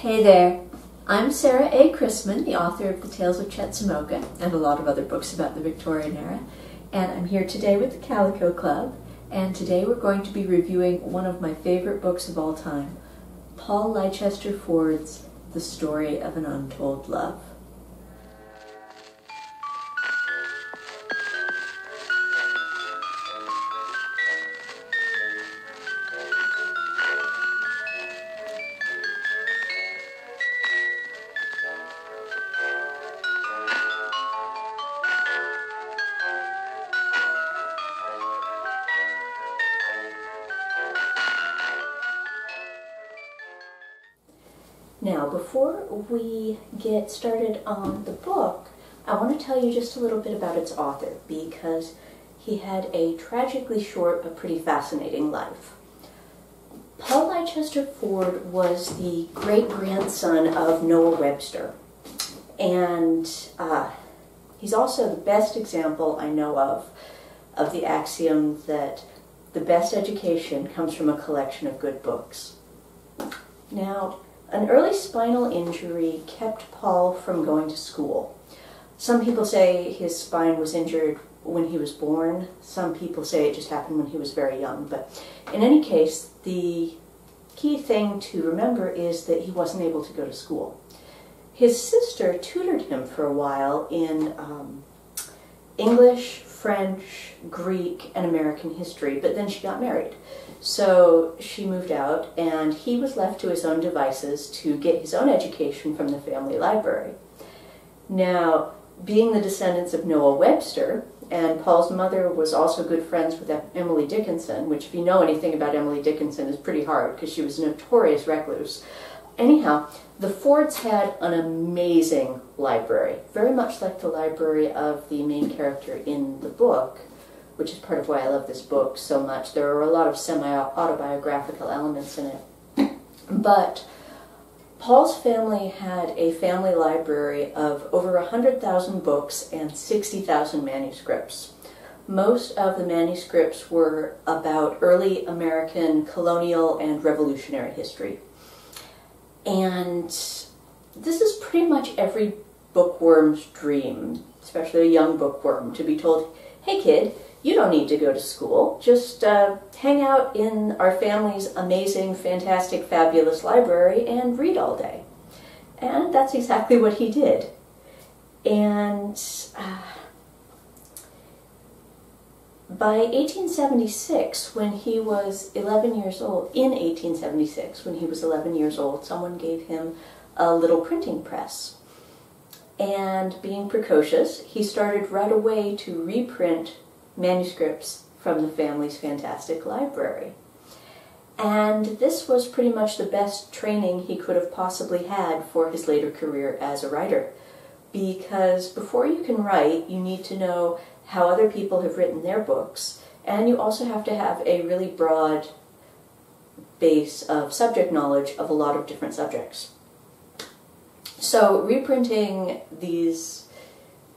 Hey there, I'm Sarah A. Chrisman, the author of The Tales of Chetzemoka and a lot of other books about the Victorian era, and I'm here today with the Calico Club, and today we're going to be reviewing one of my favorite books of all time, Paul Leicester Ford's The Story of an Untold Love. Now, before we get started on the book, I want to tell you just a little bit about its author because he had a tragically short but pretty fascinating life. Paul Leicester Ford was the great grandson of Noah Webster, and uh, he's also the best example I know of of the axiom that the best education comes from a collection of good books. Now, an early spinal injury kept Paul from going to school. Some people say his spine was injured when he was born. Some people say it just happened when he was very young. But in any case, the key thing to remember is that he wasn't able to go to school. His sister tutored him for a while in um, English, French, Greek, and American history, but then she got married. So she moved out, and he was left to his own devices to get his own education from the family library. Now, being the descendants of Noah Webster, and Paul's mother was also good friends with Emily Dickinson, which, if you know anything about Emily Dickinson, is pretty hard because she was a notorious recluse. Anyhow, the Fords had an amazing library, very much like the library of the main character in the book which is part of why I love this book so much. There are a lot of semi-autobiographical elements in it. But Paul's family had a family library of over 100,000 books and 60,000 manuscripts. Most of the manuscripts were about early American colonial and revolutionary history. And this is pretty much every bookworm's dream, especially a young bookworm, to be told, hey kid, you don't need to go to school. Just uh, hang out in our family's amazing, fantastic, fabulous library and read all day. And that's exactly what he did. And uh, by 1876, when he was 11 years old, in 1876, when he was 11 years old, someone gave him a little printing press. And being precocious, he started right away to reprint manuscripts from the family's fantastic library. And this was pretty much the best training he could have possibly had for his later career as a writer. Because before you can write, you need to know how other people have written their books, and you also have to have a really broad base of subject knowledge of a lot of different subjects. So reprinting these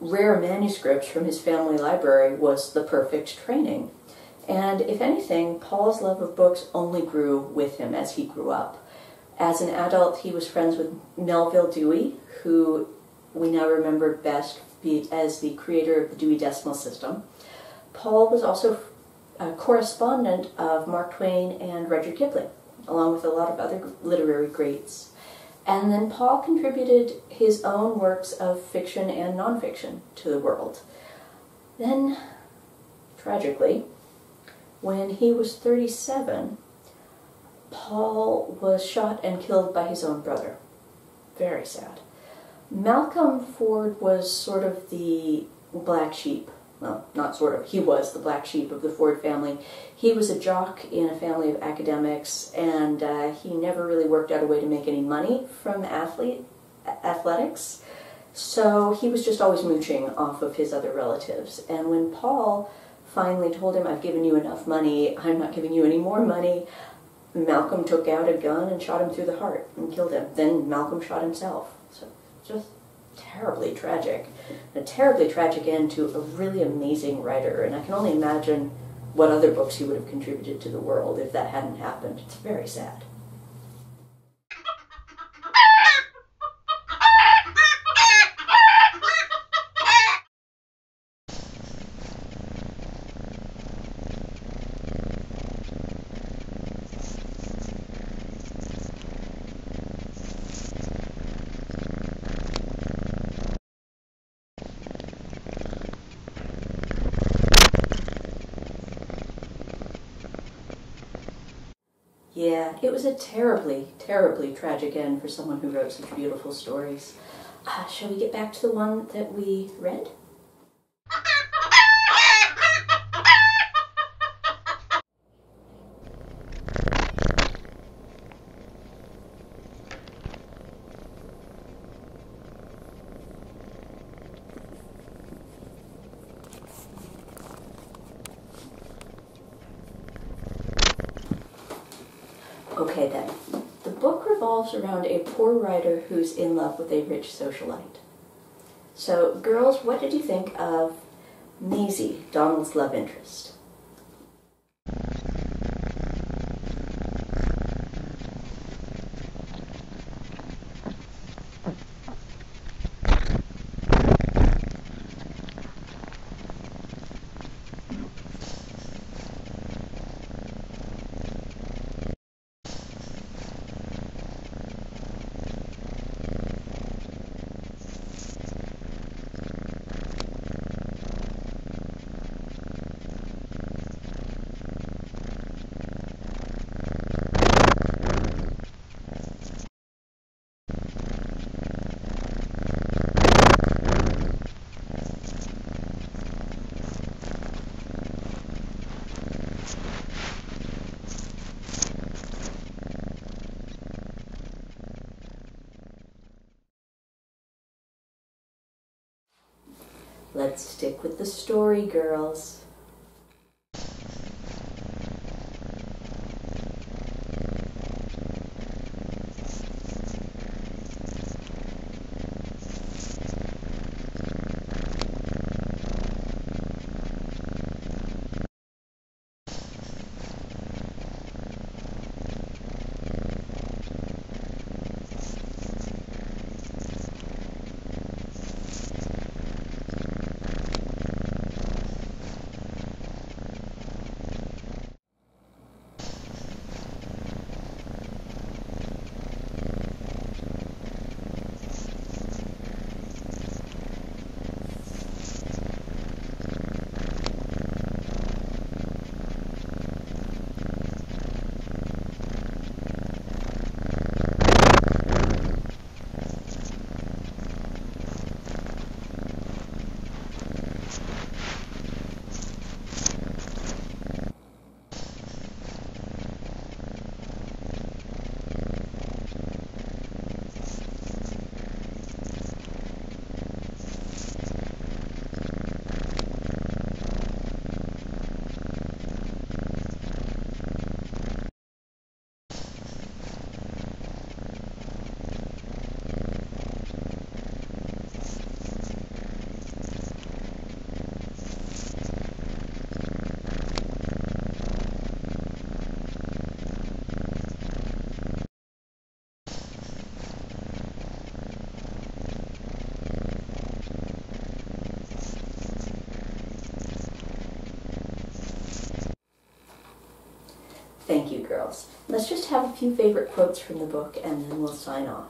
rare manuscripts from his family library was the perfect training. And if anything, Paul's love of books only grew with him as he grew up. As an adult, he was friends with Melvil Dewey, who we now remember best as the creator of the Dewey Decimal System. Paul was also a correspondent of Mark Twain and Rudyard Kipling, along with a lot of other literary greats. And then Paul contributed his own works of fiction and nonfiction to the world. Then, tragically, when he was 37, Paul was shot and killed by his own brother. Very sad. Malcolm Ford was sort of the black sheep well, not sort of, he was the black sheep of the Ford family. He was a jock in a family of academics, and uh, he never really worked out a way to make any money from athlete athletics. So he was just always mooching off of his other relatives. And when Paul finally told him, I've given you enough money, I'm not giving you any more money, Malcolm took out a gun and shot him through the heart and killed him. Then Malcolm shot himself. So just terribly tragic. A terribly tragic end to a really amazing writer, and I can only imagine what other books he would have contributed to the world if that hadn't happened. It's very sad. Yeah, it was a terribly, terribly tragic end for someone who wrote such beautiful stories. Uh, shall we get back to the one that we read? Okay then. The book revolves around a poor writer who's in love with a rich socialite. So, girls, what did you think of Maisie, Donald's love interest? Let's stick with the story, girls. Thank you, girls. Let's just have a few favorite quotes from the book and then we'll sign off.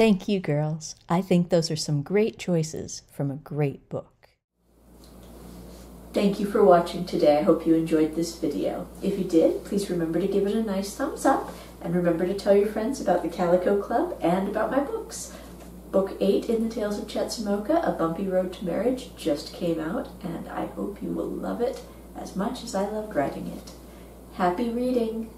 Thank you, girls. I think those are some great choices from a great book. Thank you for watching today. I hope you enjoyed this video. If you did, please remember to give it a nice thumbs up and remember to tell your friends about the Calico Club and about my books. Book 8 in the Tales of Chetzemoka, A Bumpy Road to Marriage, just came out, and I hope you will love it as much as I loved writing it. Happy reading!